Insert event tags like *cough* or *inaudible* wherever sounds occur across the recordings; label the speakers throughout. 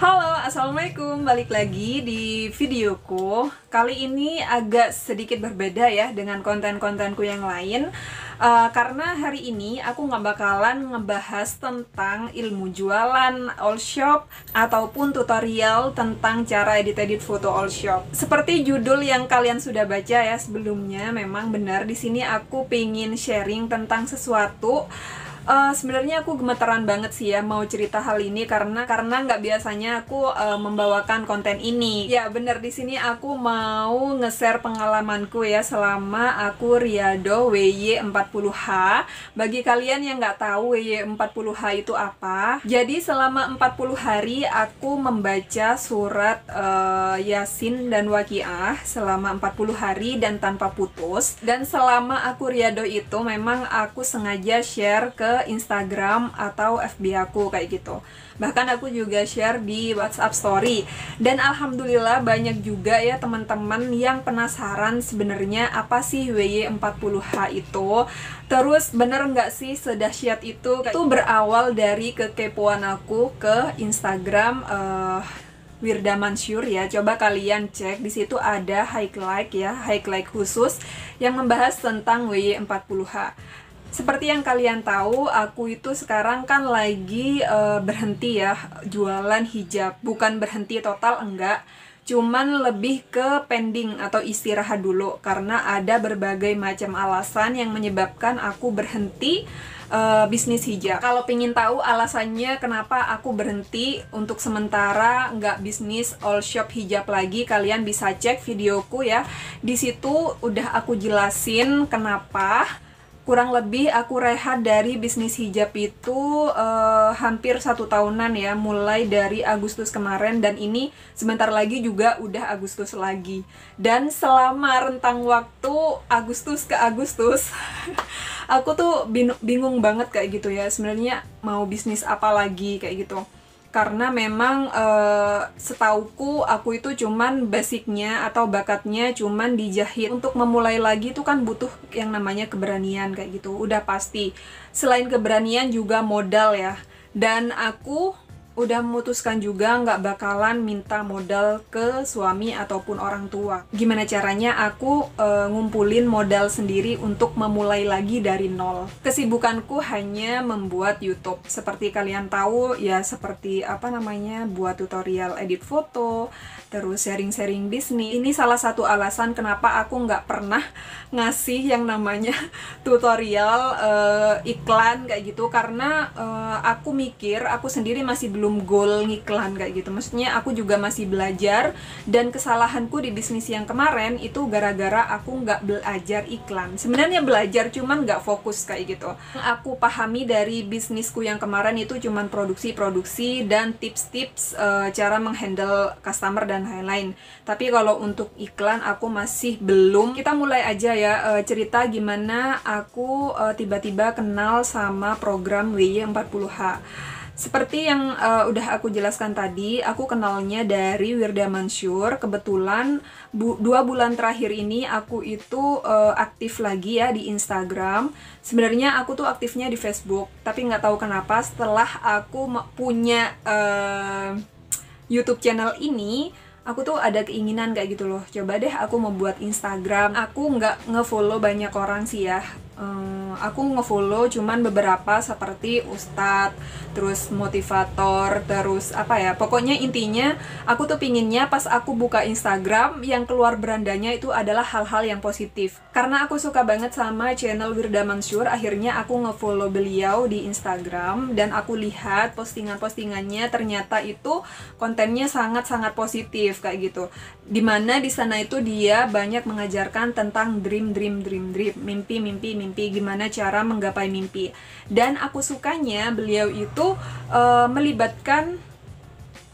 Speaker 1: Halo, Assalamualaikum. Balik lagi di videoku. Kali ini agak sedikit berbeda ya Dengan konten-kontenku yang lain. Uh, Karena hari ini aku nggak bakalan ngebahas tentang ilmu jualan all shop Ataupun tutorial tentang cara edit-edit foto all shop. Seperti judul yang kalian sudah baca ya sebelumnya Memang benar di sini aku pengen sharing tentang sesuatu Uh, sebenarnya aku gemeteran banget sih ya mau cerita hal ini karena karena nggak biasanya aku uh, membawakan konten ini. Ya bener di sini aku mau nge-share pengalamanku ya selama aku Riado WY40H. Bagi kalian yang nggak tahu WY40H itu apa, jadi selama 40 hari aku membaca surat uh, Yasin dan Waqiah selama 40 hari dan tanpa putus. Dan selama aku Riado itu memang aku sengaja share ke Instagram atau FB aku kayak gitu. Bahkan aku juga share di WhatsApp story. Dan alhamdulillah banyak juga ya teman-teman yang penasaran sebenarnya apa sih WY40H itu. Terus bener nggak sih sedahsyat itu? Itu berawal dari kekepoan aku ke Instagram uh, Wirda Mansur ya. Coba kalian cek di situ ada highlight ya, highlight khusus yang membahas tentang WY40H. Seperti yang kalian tahu, aku itu sekarang kan lagi uh, berhenti ya jualan hijab. Bukan berhenti total enggak, cuman lebih ke pending atau istirahat dulu karena ada berbagai macam alasan yang menyebabkan aku berhenti uh, bisnis hijab. Kalau pengen tahu alasannya kenapa aku berhenti untuk sementara nggak bisnis all shop hijab lagi, kalian bisa cek videoku ya. Di situ udah aku jelasin kenapa kurang lebih aku rehat dari bisnis hijab itu uh, hampir satu tahunan ya mulai dari Agustus kemarin dan ini sebentar lagi juga udah Agustus lagi. Dan selama rentang waktu Agustus ke Agustus *laughs* aku tuh bingung banget kayak gitu ya sebenarnya mau bisnis apa lagi kayak gitu karena memang uh, setauku aku itu cuman basicnya atau bakatnya cuman dijahit. Untuk memulai lagi itu kan butuh yang namanya keberanian kayak gitu. Udah pasti. Selain keberanian juga modal ya. Dan aku udah memutuskan juga nggak bakalan minta modal ke suami ataupun orang tua. Gimana caranya aku e, ngumpulin modal sendiri untuk memulai lagi dari nol. Kesibukanku hanya membuat YouTube. Seperti kalian tahu ya seperti apa namanya buat tutorial edit foto, terus sharing-sharing bisnis. Ini salah satu alasan kenapa aku nggak pernah ngasih yang namanya *laughs* tutorial e, iklan kayak gitu karena e, aku mikir aku sendiri masih belum belum goal ngiklan kayak gitu. Maksudnya aku juga masih belajar dan kesalahanku di bisnis yang kemarin itu gara-gara aku nggak belajar iklan. Sebenarnya belajar cuman nggak fokus kayak gitu. Aku pahami dari bisnisku yang kemarin itu cuman produksi-produksi dan tips-tips uh, cara menghandle customer dan lain-lain. Tapi kalau untuk iklan aku masih belum. Kita mulai aja ya uh, cerita gimana aku uh, tiba-tiba kenal sama program WY40H seperti yang uh, udah aku jelaskan tadi, aku kenalnya dari Wirda Mansur. Kebetulan bu dua bulan terakhir ini aku itu uh, aktif lagi ya di Instagram. Sebenarnya aku tuh aktifnya di Facebook, tapi nggak tahu kenapa setelah aku punya uh, YouTube channel ini, aku tuh ada keinginan kayak gitu loh. Coba deh aku membuat Instagram. Aku nggak ngefollow banyak orang sih ya um, aku ngefollow cuman beberapa seperti ustadz terus motivator terus apa ya pokoknya intinya aku tuh pinginnya pas aku buka Instagram yang keluar berandanya itu adalah hal-hal yang positif. Karena aku suka banget sama channel Wirda Mansur akhirnya aku ngefollow beliau di Instagram dan aku lihat postingan-postingannya ternyata itu kontennya sangat-sangat positif kayak gitu. Di mana di sana itu dia banyak mengajarkan tentang dream dream dream dream. Mimpi mimpi mimpi mimpi, gimana cara menggapai mimpi. Dan aku sukanya beliau itu uh, melibatkan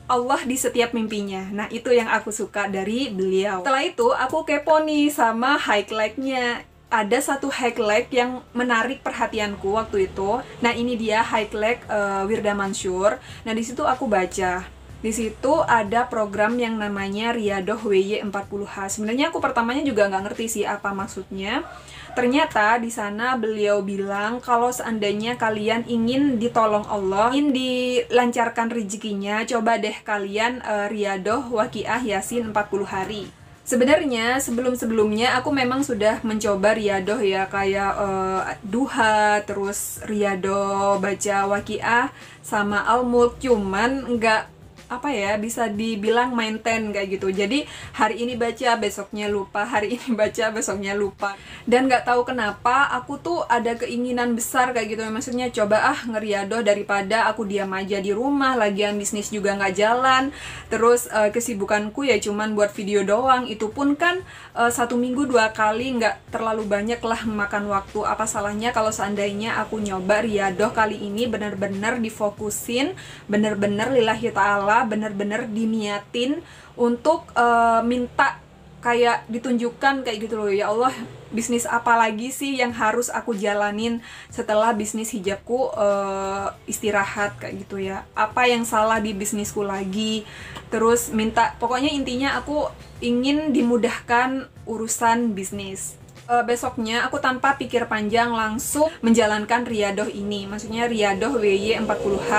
Speaker 1: Allah di setiap mimpinya. Nah, itu yang aku suka dari beliau. Setelah itu, aku kepo nih sama highlight-nya. Ada satu highlight yang menarik perhatianku waktu itu. Nah, ini dia highlight uh, Wirda Mansur. Nah, di situ aku baca di situ ada program yang namanya Riadoh WY40H. Sebenarnya aku pertamanya juga nggak ngerti sih apa maksudnya. Ternyata di sana beliau bilang kalau seandainya kalian ingin ditolong Allah, ingin dilancarkan rezekinya, coba deh kalian uh, Riadoh Waqiah Yasin 40 hari. Sebenarnya sebelum-sebelumnya aku memang sudah mencoba riadoh ya kayak uh, duha terus riadoh baca wakiah sama al-mulk cuman nggak apa ya bisa dibilang maintain kayak gitu. Jadi hari ini baca besoknya lupa hari ini baca besoknya lupa. Dan nggak tahu kenapa aku tuh ada keinginan besar kayak gitu. Maksudnya coba ah ngeriadoh daripada aku diam aja di rumah lagian bisnis juga nggak jalan. Terus uh, kesibukanku ya cuman buat video doang. Itu pun kan uh, satu minggu dua kali nggak terlalu banyak lah makan waktu. Apa salahnya kalau seandainya aku nyoba riadoh kali ini bener-bener difokusin bener-bener lillahi ta'ala bener-bener diniatin untuk uh, minta kayak ditunjukkan kayak gitu loh ya Allah bisnis apa lagi sih yang harus aku jalanin setelah bisnis hijabku uh, istirahat? Kayak gitu ya. Apa yang salah di bisnisku lagi? Terus minta pokoknya intinya aku ingin dimudahkan urusan bisnis uh, besoknya aku tanpa pikir panjang langsung menjalankan riadoh ini. Maksudnya riadoh WY 40H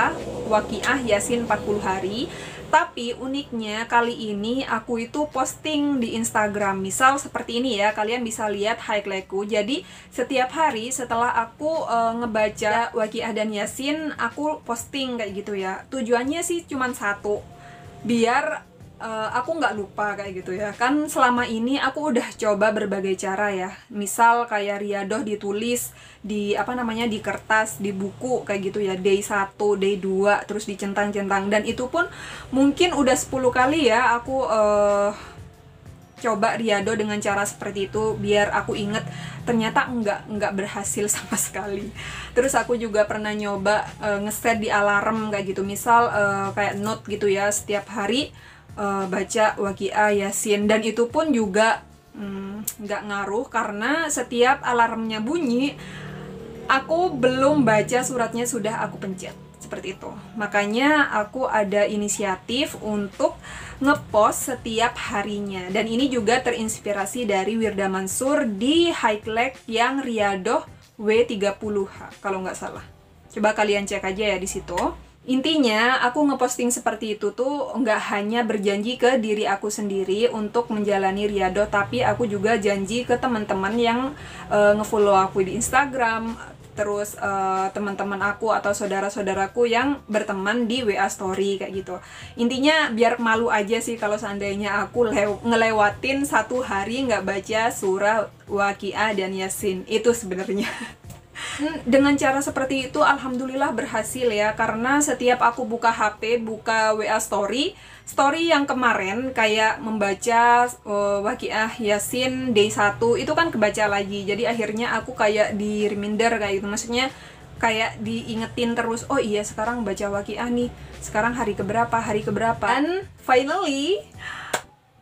Speaker 1: Wakiah Yasin 40 hari. Tapi uniknya kali ini aku itu posting di Instagram. Misal seperti ini ya kalian bisa lihat highlightku. Jadi setiap hari setelah aku uh, ngebaca Wakiah dan Yasin aku posting kayak gitu ya. Tujuannya sih cuma satu biar uh, aku nggak lupa kayak gitu ya. Kan selama ini aku udah coba berbagai cara ya. Misal kayak riadoh ditulis di apa namanya di kertas di buku kayak gitu ya. Day 1 day 2 terus dicentang-centang. Dan itu pun mungkin udah 10 kali ya aku uh, coba riado dengan cara seperti itu biar aku inget ternyata enggak enggak berhasil *laughs* sama sekali. Terus aku juga pernah nyoba uh, ngeset di alarm kayak gitu. Misal uh, kayak note gitu ya setiap hari uh, baca wakia yasin. Dan itu pun juga hmm, nggak mm, ngaruh karena setiap alarmnya bunyi aku belum baca suratnya sudah aku pencet. Seperti itu. Makanya aku ada inisiatif untuk ngepost setiap harinya. Dan ini juga terinspirasi dari Wirda Mansur di Highlight yang Riadoh W30H kalau nggak salah. Coba kalian cek aja ya di situ Intinya, aku ngeposting seperti itu tuh nggak hanya berjanji ke diri aku sendiri untuk menjalani riado, tapi aku juga janji ke teman-teman yang uh, ngefollow aku di Instagram, terus uh, teman-teman aku atau saudara-saudaraku yang berteman di WA Story kayak gitu. Intinya biar malu aja sih kalau seandainya aku ngelewatin satu hari nggak baca surah Waqiah dan Yasin. Itu sebenarnya. *laughs* Hmm, dengan cara seperti itu alhamdulillah berhasil ya karena setiap aku buka HP, buka WA story, story yang kemarin kayak membaca uh, Waqiah Yasin day 1 itu kan kebaca lagi. Jadi akhirnya aku kayak di reminder kayak gitu. Maksudnya kayak diingetin terus, oh iya sekarang baca Waqiah nih. Sekarang hari keberapa? Hari keberapa? Dan finally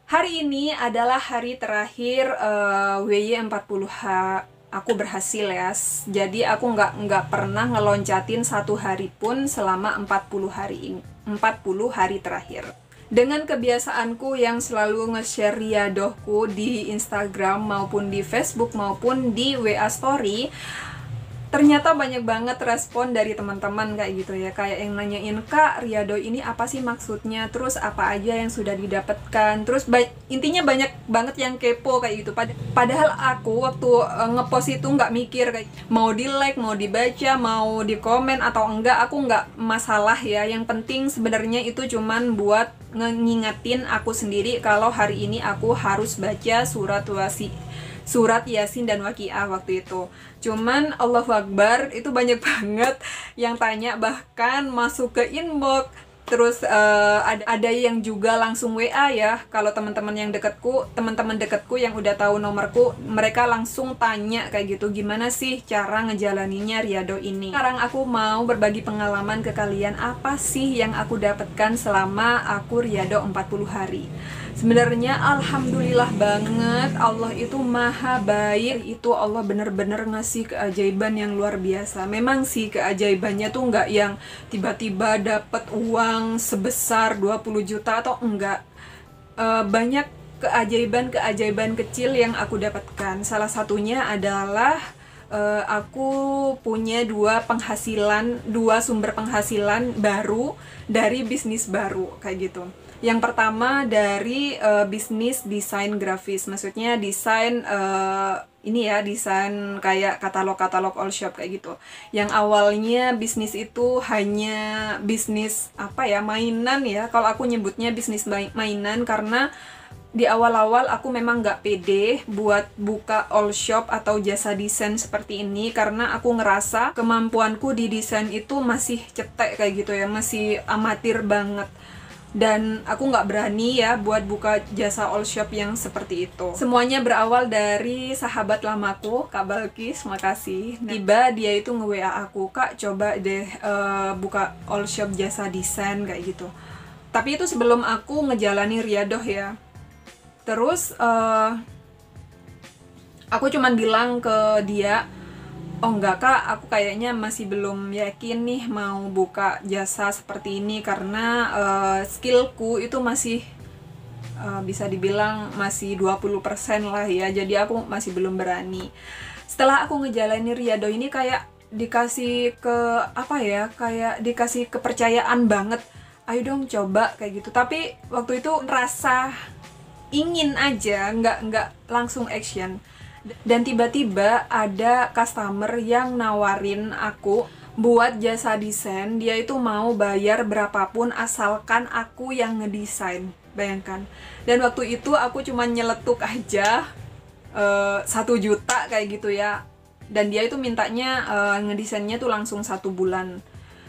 Speaker 1: hari ini adalah hari terakhir uh, WY40H aku berhasil ya. Jadi aku nggak nggak pernah ngeloncatin satu hari pun selama 40 hari 40 hari terakhir. Dengan kebiasaanku yang selalu nge-share riadohku di Instagram maupun di Facebook maupun di WA Story ternyata banyak banget respon dari teman-teman kayak gitu ya. Kayak yang nanyain kak Riado ini apa sih maksudnya? Terus apa aja yang sudah didapatkan? Terus ba intinya banyak banget yang kepo kayak gitu. Pad padahal aku waktu uh, ngepost itu nggak mikir kayak mau di like mau dibaca mau di komen atau enggak aku nggak masalah ya. Yang penting sebenarnya itu cuman buat ngingetin aku sendiri kalau hari ini aku harus baca surat wasi surat Yasin dan Waqiah waktu itu. Cuman Allah Akbar itu banyak *laughs* banget yang tanya bahkan masuk ke inbox terus uh, ada ada yang juga langsung WA ya. Kalau teman-teman yang dekatku teman-teman dekatku yang udah tahu nomorku mereka langsung tanya kayak gitu gimana sih cara ngejalaninya riado ini? Sekarang aku mau berbagi pengalaman ke kalian apa sih yang aku dapatkan selama aku riado 40 hari? Sebenarnya alhamdulillah banget Allah itu maha baik. Itu Allah bener-bener ngasih keajaiban yang luar biasa. Memang sih keajaibannya tuh nggak yang tiba-tiba dapat uang sebesar 20 juta atau enggak uh, banyak keajaiban-keajaiban kecil yang aku dapatkan salah satunya adalah uh, aku punya dua penghasilan, dua sumber penghasilan baru dari bisnis baru kayak gitu. Yang pertama dari uh, bisnis desain grafis, maksudnya desain uh, ini ya desain kayak katalog-katalog all shop kayak gitu. Yang awalnya bisnis itu hanya bisnis apa ya mainan ya. Kalau aku nyebutnya bisnis mainan karena di awal-awal aku memang nggak pede buat buka all shop atau jasa desain seperti ini karena aku ngerasa kemampuanku di desain itu masih cetek kayak gitu ya masih amatir banget dan aku nggak berani ya buat buka jasa all shop yang seperti itu. Semuanya berawal dari sahabat lamaku Kak Balkis. Makasih. Tiba dia itu nge WA aku Kak coba deh uh, buka all shop jasa desain kayak gitu. Tapi itu sebelum aku ngejalani riadoh ya. Terus uh, aku cuman bilang ke dia oh enggak kak. Aku kayaknya masih belum yakin nih mau buka jasa seperti ini karena uh, skillku itu masih uh, bisa dibilang masih 20% lah ya. Jadi aku masih belum berani. Setelah aku ngejalanin Riado ini kayak dikasih ke apa ya kayak dikasih kepercayaan banget. Ayo dong coba kayak gitu. Tapi waktu itu rasa ingin aja nggak nggak langsung action dan tiba-tiba ada customer yang nawarin aku buat jasa desain. Dia itu mau bayar berapapun asalkan aku yang ngedesain. Bayangkan. Dan waktu itu aku cuma nyeletuk aja eh, satu uh, juta kayak gitu ya. Dan dia itu mintanya uh, ngedesainnya tuh langsung satu bulan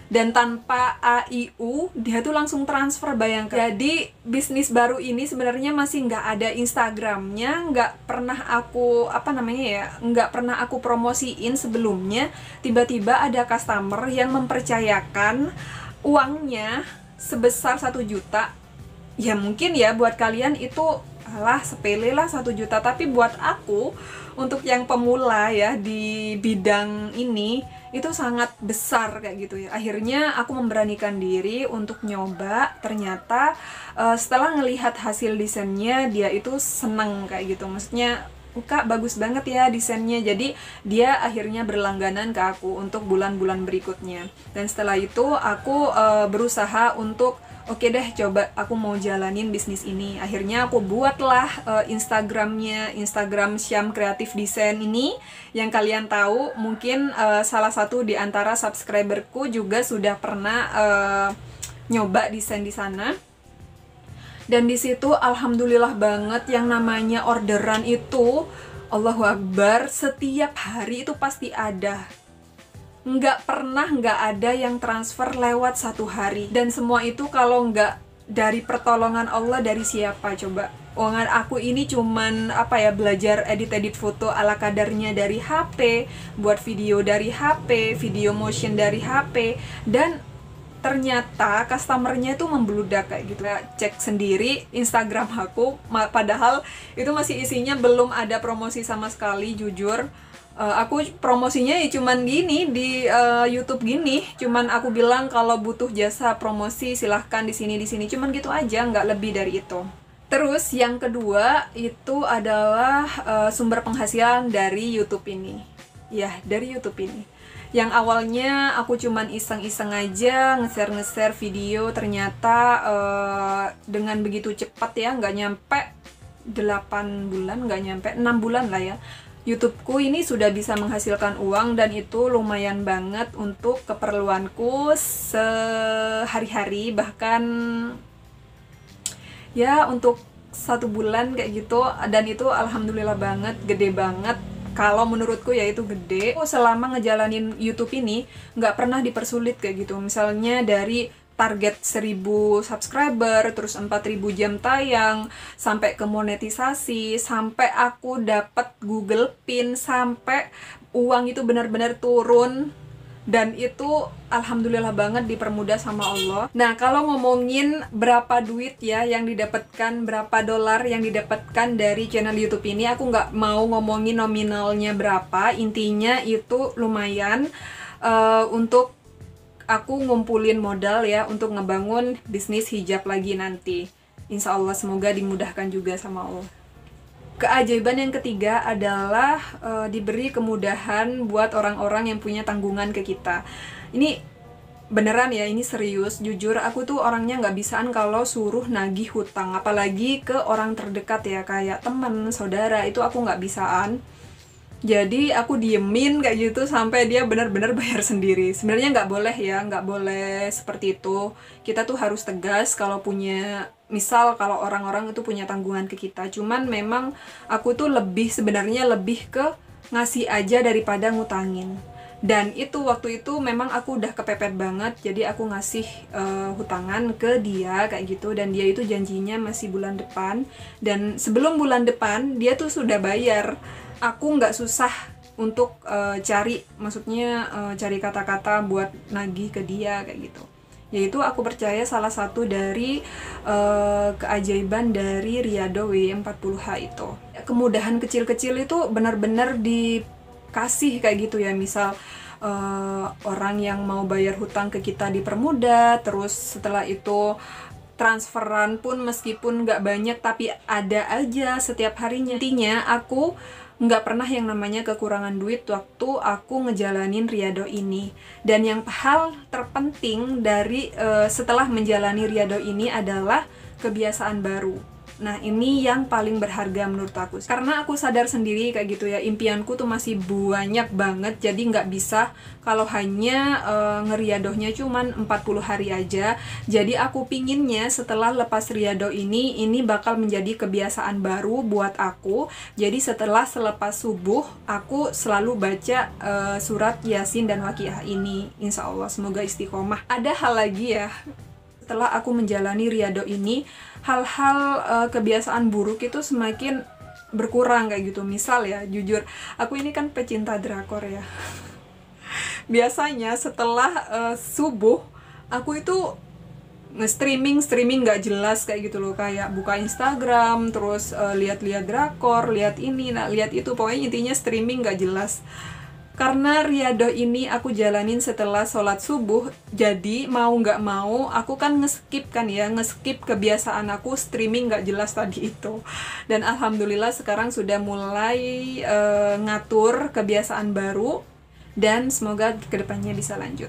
Speaker 1: dan tanpa AIU dia tuh langsung transfer bayangkan. Jadi bisnis baru ini sebenarnya masih nggak ada Instagramnya nggak pernah aku apa namanya ya nggak pernah aku promosiin sebelumnya. Tiba-tiba ada customer yang mempercayakan uangnya sebesar satu juta. Ya mungkin ya buat kalian itu lah sepele lah satu juta. Tapi buat aku untuk yang pemula ya di bidang ini itu sangat besar kayak gitu ya. Akhirnya aku memberanikan diri untuk nyoba. Ternyata uh, setelah ngelihat hasil desainnya dia itu seneng kayak gitu. Maksudnya Kak bagus banget ya desainnya. Jadi dia akhirnya berlangganan ke aku untuk bulan-bulan berikutnya. Dan setelah itu aku uh, berusaha untuk oke deh coba aku mau jalanin bisnis ini. Akhirnya aku buatlah uh, instagramnya instagram Syam Kreatif Desain ini. Yang kalian tahu mungkin uh, salah satu di antara subscriberku juga sudah pernah uh, nyoba desain di sana. Dan di situ alhamdulillah banget yang namanya orderan itu Allahu Akbar setiap hari itu pasti ada nggak pernah nggak ada yang transfer lewat satu hari. Dan semua itu kalau nggak dari pertolongan Allah dari siapa coba? Wangan aku ini cuman apa ya belajar edit-edit foto ala kadarnya dari HP, buat video dari HP, video motion dari HP dan ternyata customernya itu membludak kayak gitu. Ya cek sendiri Instagram aku padahal itu masih isinya belum ada promosi sama sekali jujur uh, aku promosinya ya cuman gini di uh, YouTube gini. Cuman aku bilang kalau butuh jasa promosi silahkan di sini di sini. Cuman gitu aja nggak lebih dari itu. Terus yang kedua itu adalah uh, sumber penghasilan dari YouTube ini. Ya dari YouTube ini. Yang awalnya aku cuman iseng-iseng aja nge-share nge-share video. Ternyata uh, dengan begitu cepat ya nggak nyampe 8 bulan nggak nyampe 6 bulan lah ya YouTubeku ini sudah bisa menghasilkan uang dan itu lumayan banget untuk keperluanku sehari-hari bahkan ya untuk satu bulan kayak gitu. Dan itu alhamdulillah banget gede banget. Kalau menurutku ya itu gede. Selama ngejalanin YouTube ini nggak pernah dipersulit kayak gitu. Misalnya dari target 1000 subscriber, terus 4000 jam tayang, sampai ke monetisasi, sampai aku dapat Google Pin, sampai uang itu benar-benar turun dan itu alhamdulillah banget dipermudah sama Allah. Nah, kalau ngomongin berapa duit ya yang didapatkan, berapa dolar yang didapatkan dari channel YouTube ini, aku nggak mau ngomongin nominalnya berapa. Intinya itu lumayan uh, untuk aku ngumpulin modal ya untuk ngebangun bisnis hijab lagi nanti. Insya Allah semoga dimudahkan juga sama Allah. Keajaiban yang ketiga adalah uh, diberi kemudahan buat orang-orang yang punya tanggungan ke kita. Ini beneran ya, ini serius. Jujur, aku tuh orangnya nggak bisaan kalau suruh nagih hutang, apalagi ke orang terdekat ya, kayak temen, saudara, itu aku nggak bisaan jadi aku diemin kayak gitu sampai dia benar-benar bayar sendiri. Sebenarnya nggak boleh ya nggak boleh seperti itu. Kita tuh harus tegas kalau punya misal kalau orang-orang itu punya tanggungan ke kita. Cuman memang aku tuh lebih sebenarnya lebih ke ngasih aja daripada ngutangin. Dan itu waktu itu memang aku udah kepepet banget jadi aku ngasih uh, hutangan ke dia kayak gitu. Dan dia itu janjinya masih bulan depan. Dan sebelum bulan depan dia tuh sudah bayar aku nggak susah untuk uh, cari maksudnya uh, cari kata-kata buat nagih ke dia kayak gitu. Yaitu aku percaya salah satu dari uh, keajaiban dari Riado W40H itu. Kemudahan kecil-kecil itu benar-benar dikasih kayak gitu ya. Misal uh, orang yang mau bayar hutang ke kita dipermudah terus setelah itu transferan pun meskipun nggak banyak tapi ada aja setiap harinya. Intinya aku nggak pernah yang namanya kekurangan duit waktu aku ngejalanin riado ini. Dan yang hal terpenting dari uh, setelah menjalani riado ini adalah kebiasaan baru Nah, ini yang paling berharga menurut aku. Karena aku sadar sendiri kayak gitu ya, impianku tuh masih banyak banget, jadi nggak bisa kalau hanya uh, ngeriadohnya cuman 40 hari aja. Jadi aku pinginnya setelah lepas riado ini, ini bakal menjadi kebiasaan baru buat aku. Jadi setelah selepas subuh, aku selalu baca uh, surat Yasin dan Waqiah ini. Insya Allah, semoga istiqomah. Ada hal lagi ya, setelah aku menjalani riado ini hal-hal uh, kebiasaan buruk itu semakin berkurang kayak gitu. Misal ya jujur aku ini kan pecinta drakor ya. *laughs* Biasanya setelah uh, subuh aku itu nge-streaming streaming nggak jelas kayak gitu loh. Kayak buka Instagram terus uh, lihat-lihat drakor lihat ini. Nah lihat itu pokoknya intinya streaming nggak jelas karena riado ini aku jalanin setelah sholat subuh jadi mau nggak mau aku kan ngeskip kan ya ngeskip kebiasaan aku streaming nggak jelas tadi itu. Dan alhamdulillah sekarang sudah mulai uh, ngatur kebiasaan baru dan semoga ke depannya bisa lanjut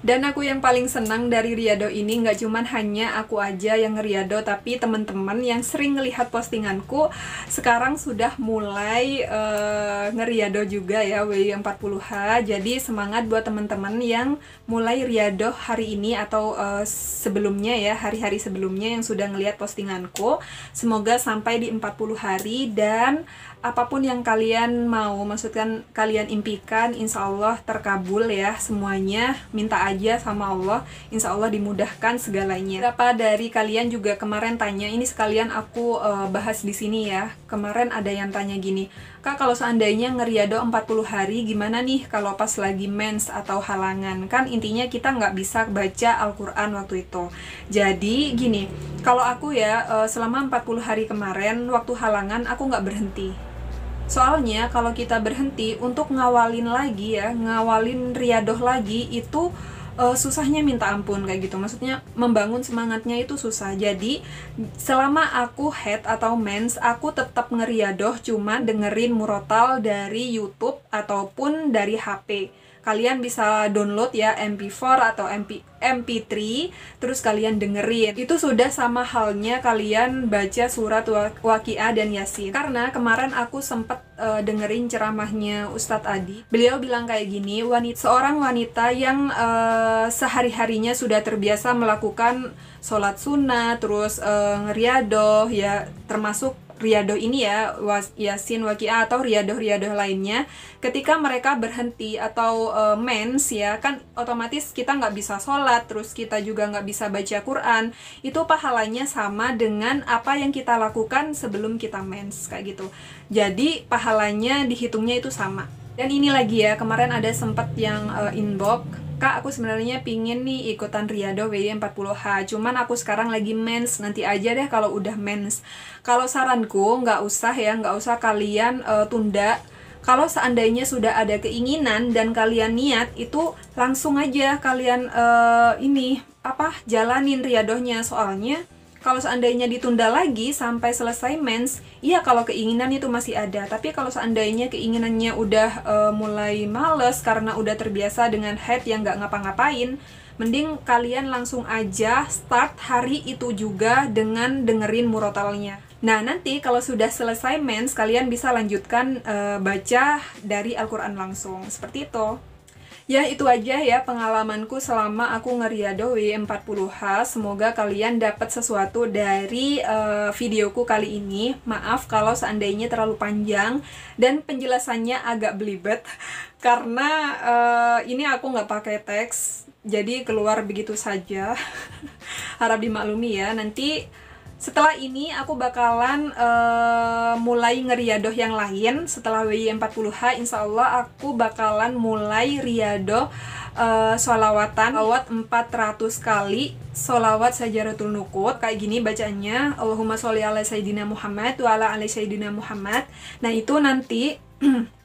Speaker 1: dan aku yang paling senang dari Riado ini nggak cuman hanya aku aja yang ngeriado, tapi teman-teman yang sering ngelihat postinganku sekarang sudah mulai uh, ngeriado juga ya W40H. Jadi semangat buat teman-teman yang mulai riado hari ini atau uh, sebelumnya ya, hari-hari sebelumnya yang sudah ngelihat postinganku. Semoga sampai di 40 hari dan apa pun yang kalian mau, maksudkan kalian impikan, insya Allah terkabul ya semuanya. Minta aja sama Allah, insya Allah dimudahkan segalanya. Berapa dari kalian juga kemarin tanya, ini sekalian aku uh, bahas di sini ya. Kemarin ada yang tanya gini, Kak kalau seandainya ngeriado 40 hari gimana nih kalau pas lagi mens atau halangan? Kan intinya kita nggak bisa baca Al-Quran waktu itu. Jadi gini, kalau aku ya eh, selama 40 hari kemarin waktu halangan aku nggak berhenti Soalnya kalau kita berhenti untuk ngawalin lagi ya, ngawalin riadoh lagi itu uh, susahnya minta ampun kayak gitu. Maksudnya membangun semangatnya itu susah. Jadi selama aku head atau mens, aku tetap ngeriadoh cuma dengerin murotal dari YouTube ataupun dari HP kalian bisa download ya MP4 atau MP MP3 terus kalian dengerin. Itu sudah sama halnya kalian baca surat Waqiah dan Yasin. Karena kemarin aku sempat uh, dengerin ceramahnya Ustadz Adi. Beliau bilang kayak gini wanita seorang wanita yang uh, sehari-harinya sudah terbiasa melakukan sholat sunnah terus uh, ngeriadoh ya termasuk riado ini ya yasin wakia atau riado riado lainnya ketika mereka berhenti atau uh, mens ya kan otomatis kita nggak bisa sholat terus kita juga nggak bisa baca Quran itu pahalanya sama dengan apa yang kita lakukan sebelum kita mens kayak gitu. Jadi pahalanya dihitungnya itu sama. Dan ini lagi ya, kemarin ada sempat yang uh, inbox Kak, aku sebenarnya pingin nih ikutan Riado WY 40H Cuman aku sekarang lagi mens, nanti aja deh kalau udah mens. Kalau saranku, nggak usah ya, nggak usah kalian uh, tunda. Kalau seandainya sudah ada keinginan dan kalian niat itu langsung aja kalian uh, ini apa jalanin riadohnya soalnya kalau seandainya ditunda lagi sampai selesai mens, iya kalau keinginan itu masih ada. Tapi kalau seandainya keinginannya udah uh, mulai males karena udah terbiasa dengan head yang nggak ngapa-ngapain, mending kalian langsung aja start hari itu juga dengan dengerin murotalnya. Nah, nanti kalau sudah selesai mens, kalian bisa lanjutkan uh, baca dari Al-Quran langsung. Seperti itu. Ya, itu aja ya pengalamanku selama aku ngeriado W40H. Semoga kalian dapat sesuatu dari uh, videoku kali ini. Maaf kalau seandainya terlalu panjang dan penjelasannya agak belibet *laughs* karena uh, ini aku nggak pakai teks, jadi keluar begitu saja. *laughs* Harap dimaklumi ya. Nanti setelah ini aku bakalan uh, mulai ngeriadoh yang lain. Setelah WY40H insya Allah aku bakalan mulai riadoh uh, solawatan solawat 400 kali. Solawat sajaratul nukut kayak gini bacanya. Allahumma sholli ala sayyidina Muhammad wa ala ala sayyidina Muhammad. Nah itu nanti *clears throat*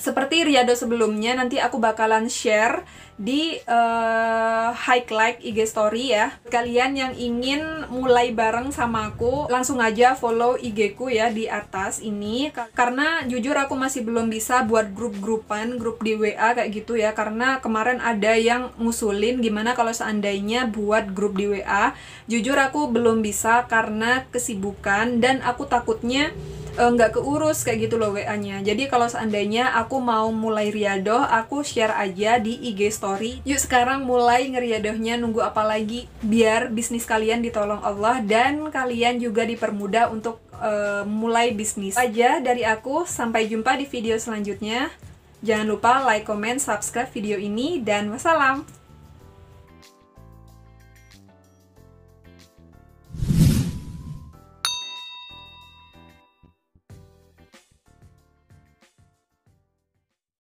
Speaker 1: seperti Riado sebelumnya, nanti aku bakalan share di uh, highlight IG story ya. Kalian yang ingin mulai bareng sama aku, langsung aja follow IG ku ya di atas ini. Karena jujur aku masih belum bisa buat grup-grupan, grup di WA kayak gitu ya. Karena kemarin ada yang ngusulin gimana kalau seandainya buat grup di WA. Jujur aku belum bisa karena kesibukan dan aku takutnya nggak uh, keurus kayak gitu loh WA-nya. Jadi kalau seandainya aku mau mulai riadoh, aku share aja di IG story. Yuk sekarang mulai ngeriadohnya, nunggu apa lagi? Biar bisnis kalian ditolong Allah dan kalian juga dipermudah untuk uh, mulai bisnis. Aja dari aku, sampai jumpa di video selanjutnya. Jangan lupa like, comment, subscribe video ini, dan wassalam.